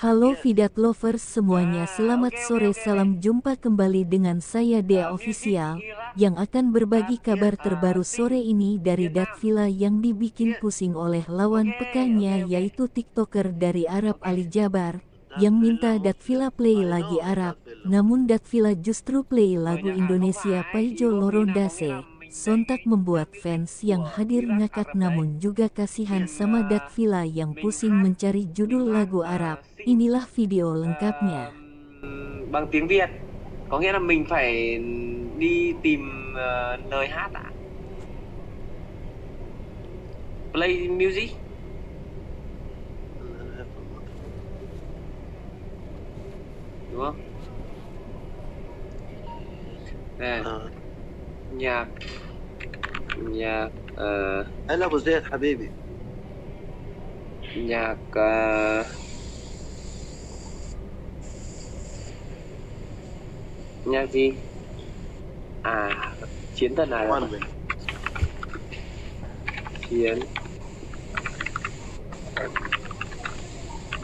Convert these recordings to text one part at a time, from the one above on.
Halo Vidat Lovers semuanya selamat sore salam jumpa kembali dengan saya Dea Official yang akan berbagi kabar terbaru sore ini dari Datvila yang dibikin pusing oleh lawan pekannya yaitu tiktoker dari Arab Ali Jabar yang minta Datvila play lagi Arab. Namun Datvila justru play lagu Indonesia Paijo Lorondase sontak membuat fans yang hadir ngakak namun juga kasihan sama Datvila yang pusing mencari judul lagu Arab. Inilah video lengkapnya. Bằng tiếng Việt, có nghĩa là mình phải đi tìm uh, lời hát ạ. Play music. Đúng không? Nè, آه. nhạc nhạc ờ, هلا ابو زيد حبيبي nhạc ờ, nhạc gì à chiến thần này وين من chiến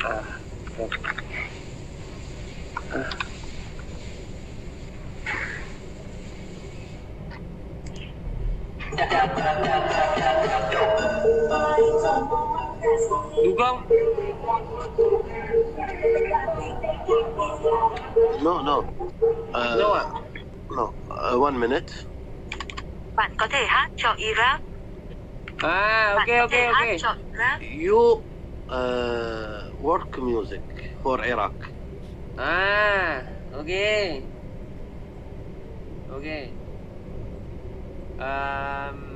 à được. Dugong? No, no. Uh, no. No. Uh, one minute. Bạn có thể hát cho Iraq. À, ok, ok, ok. You uh, work music for Iraq. Ah, okay. Okay um,